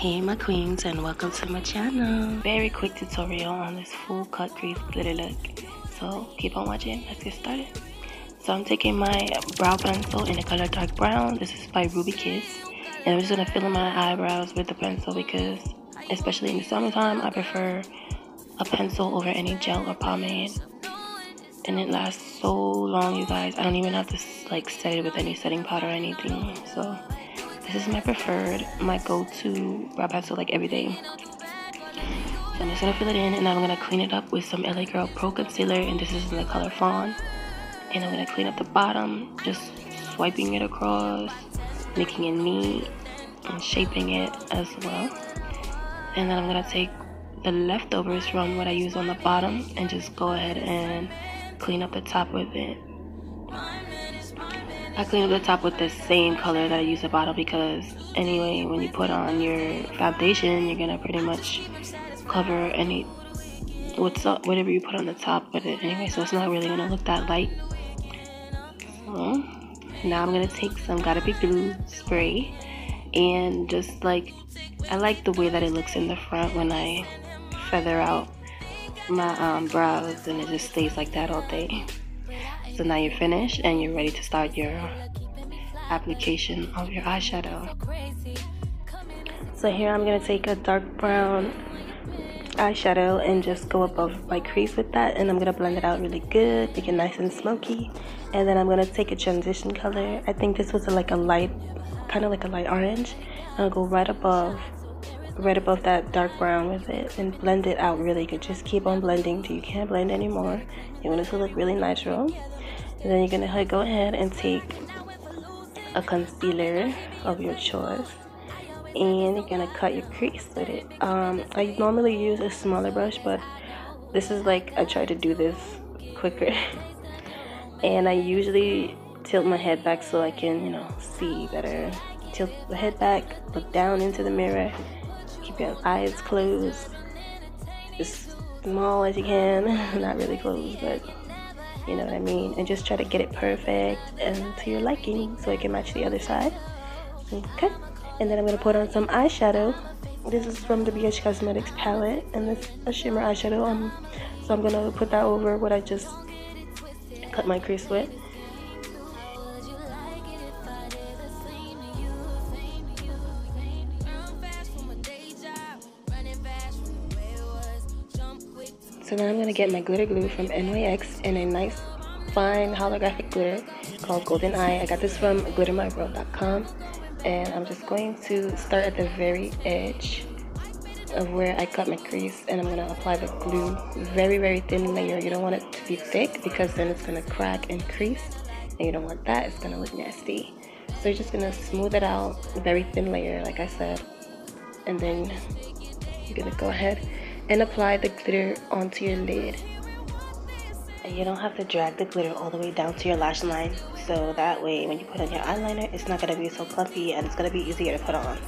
Hey my queens and welcome to my channel. Very quick tutorial on this full cut crease glitter look. So keep on watching, let's get started. So I'm taking my brow pencil in the color dark brown. This is by Ruby Kiss. And I'm just gonna fill in my eyebrows with the pencil because especially in the summertime I prefer a pencil over any gel or pomade. And it lasts so long you guys. I don't even have to like set it with any setting powder or anything. So this is my preferred, my go-to brow pencil like every day. So I'm just gonna fill it in and then I'm gonna clean it up with some LA Girl Pro Concealer and this is in the color Fawn. And I'm gonna clean up the bottom, just swiping it across, making it neat and shaping it as well. And then I'm gonna take the leftovers from what I use on the bottom and just go ahead and clean up the top with it. I clean up the top with the same color that I use the bottom because anyway, when you put on your foundation, you're gonna pretty much cover any what's up, whatever you put on the top with it anyway. So it's not really gonna look that light. So now I'm gonna take some Got2b Glue spray and just like I like the way that it looks in the front when I feather out my um, brows and it just stays like that all day. So now you're finished and you're ready to start your application of your eyeshadow. So here I'm going to take a dark brown eyeshadow and just go above my crease with that and I'm going to blend it out really good, make it nice and smoky. And then I'm going to take a transition color. I think this was a, like a light, kind of like a light orange. And I'll go right above right above that dark brown with it and blend it out really good. Just keep on blending till you can't blend anymore. You want it to look really natural. And then you're gonna go ahead and take a concealer of your choice and you're gonna cut your crease with it. Um, I normally use a smaller brush, but this is like I try to do this quicker. and I usually tilt my head back so I can, you know, see better. Tilt the head back, look down into the mirror, eyes closed, as small as you can, not really closed, but you know what I mean? And just try to get it perfect and to your liking so it can match the other side. Okay. And then I'm to put on some eyeshadow. This is from the BH Cosmetics palette and this a shimmer eyeshadow. Um, so I'm to put that over what I just cut my crease with. So now I'm going to get my glitter glue from NYX in a nice fine holographic glitter called Golden Eye. I got this from glittermyworld.com and I'm just going to start at the very edge of where I cut my crease and I'm going to apply the glue very very thin layer. You don't want it to be thick because then it's going to crack and crease and you don't want that. It's going to look nasty. So you're just going to smooth it out, very thin layer like I said and then you're going to go ahead and apply the glitter onto your lid. And you don't have to drag the glitter all the way down to your lash line, so that way when you put on your eyeliner, it's not going to be so clumpy and it's going to be easier to put on.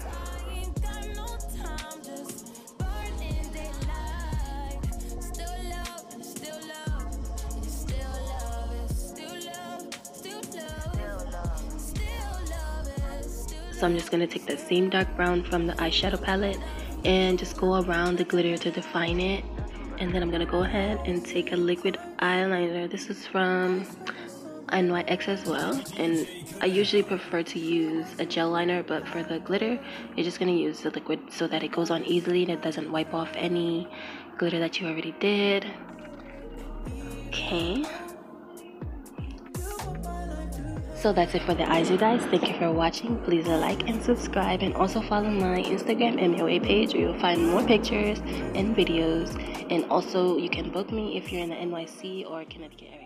So I'm just going to take the same dark brown from the eyeshadow palette and just go around the glitter to define it. And then I'm gonna go ahead and take a liquid eyeliner. This is from NYX as well. And I usually prefer to use a gel liner but for the glitter you're just gonna use the liquid so that it goes on easily and it doesn't wipe off any glitter that you already did. Okay so that's it for the eyes, you guys. Thank you for watching. Please like and subscribe, and also follow my Instagram MUA page where you'll find more pictures and videos. And also, you can book me if you're in the NYC or Connecticut area.